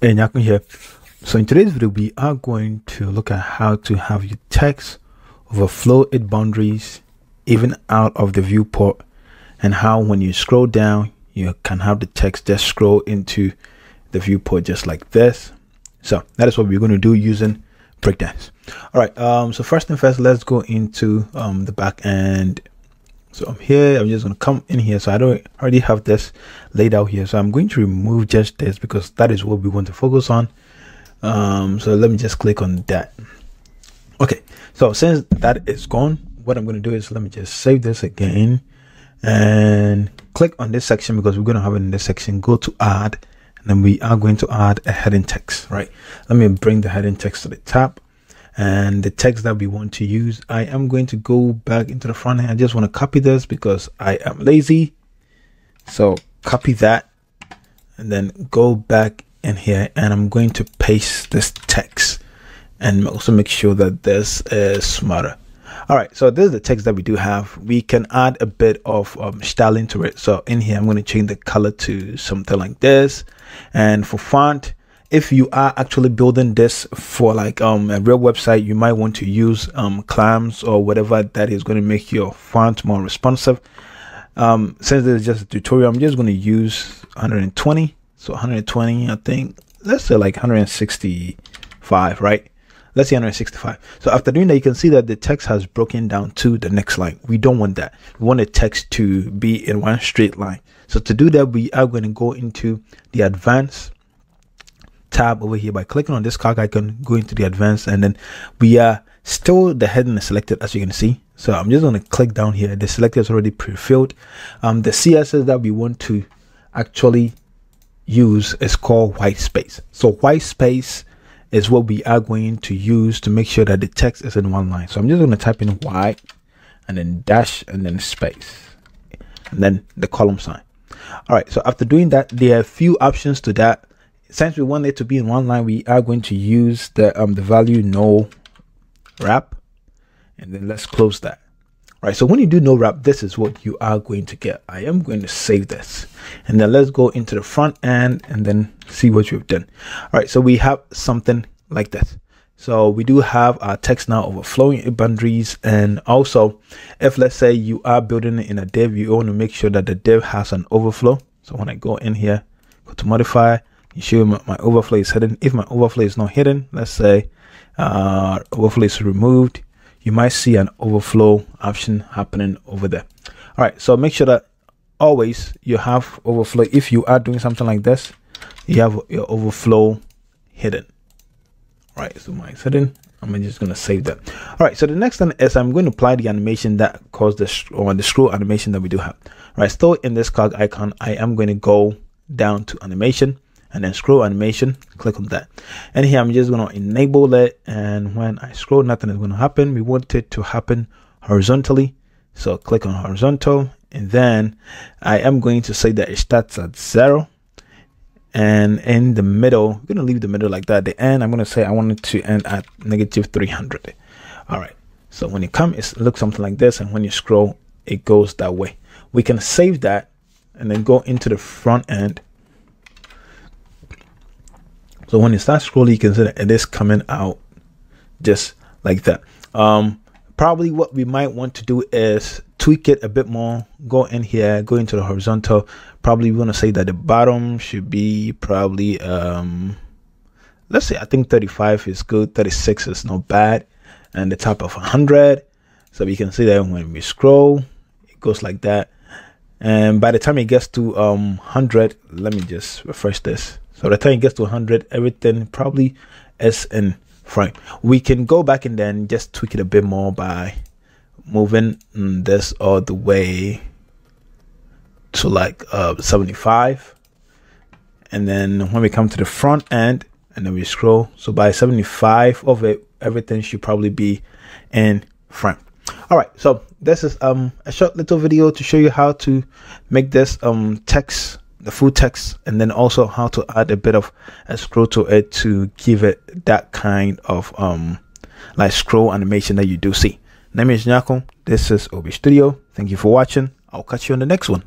and Yakun here. So in today's video, we are going to look at how to have your text overflow its boundaries even out of the viewport and how when you scroll down, you can have the text just scroll into the viewport just like this. So that is what we're going to do using breakdance. All right. Um, so first and first, let's go into um, the back end so I'm here, I'm just gonna come in here. So I don't already have this laid out here. So I'm going to remove just this because that is what we want to focus on. Um, so let me just click on that. Okay, so since that is gone, what I'm gonna do is let me just save this again and click on this section because we're gonna have it in this section. Go to add, and then we are going to add a heading text, right? Let me bring the heading text to the top and the text that we want to use i am going to go back into the front i just want to copy this because i am lazy. So copy that and then go back in here and i'm going to paste this text and also make sure that this is smarter. All right so this is the text that we do have. We can add a bit of um, styling to it. So in here i'm going to change the color to something like this. And for font if you are actually building this for like um, a real website, you might want to use um, clamps or whatever that is going to make your font more responsive. Um, since this is just a tutorial, I'm just going to use 120. So 120, I think, let's say like 165, right? Let's say 165. So after doing that, you can see that the text has broken down to the next line. We don't want that. We want the text to be in one straight line. So to do that, we are going to go into the advanced tab over here by clicking on this cog icon, go into the advanced, and then we are still the heading is selected as you can see. So I'm just going to click down here. The selector is already pre-filled. Um, the CSS that we want to actually use is called white space. So white space is what we are going to use to make sure that the text is in one line. So I'm just going to type in white and then dash and then space and then the colon sign. All right. So after doing that, there are a few options to that since we want it to be in one line, we are going to use the um the value no wrap, and then let's close that. All right, so when you do no wrap, this is what you are going to get. I am going to save this, and then let's go into the front end and then see what you've done. All right, so we have something like this. So we do have our text now overflowing boundaries. And also if let's say you are building it in a div, you want to make sure that the div has an overflow. So when I go in here, go to modify, ensure my, my overflow is hidden. If my overflow is not hidden, let's say uh, overflow is removed, you might see an overflow option happening over there. All right, so make sure that always you have overflow. If you are doing something like this, you have your overflow hidden. All right, so my hidden. I'm just gonna save that. All right, so the next thing is I'm going to apply the animation that caused the or the scroll animation that we do have. All right, still in this cog icon, I am going to go down to animation and then scroll animation click on that. And here i'm just going to enable it and when i scroll nothing is going to happen. We want it to happen horizontally so click on horizontal and then i am going to say that it starts at zero and in the middle i'm going to leave the middle like that. At the end i'm going to say i want it to end at negative 300 all right so when you come it looks something like this and when you scroll it goes that way. We can save that and then go into the front end so when you start scrolling, you can see that it is coming out just like that. Um, probably what we might want to do is tweak it a bit more. Go in here, go into the horizontal. Probably we want to say that the bottom should be probably, um, let's say I think 35 is good. 36 is not bad. And the top of 100. So we can see that when we scroll, it goes like that. And by the time it gets to um 100, let me just refresh this so the time it gets to 100, everything probably is in frame. We can go back and then just tweak it a bit more by moving this all the way to like uh, 75. And then when we come to the front end and then we scroll, so by 75 of it, everything should probably be in frame. All right, so this is um a short little video to show you how to make this um text the full text and then also how to add a bit of a scroll to it to give it that kind of um like scroll animation that you do see. My name is Nyako. This is OB Studio. Thank you for watching. I'll catch you on the next one.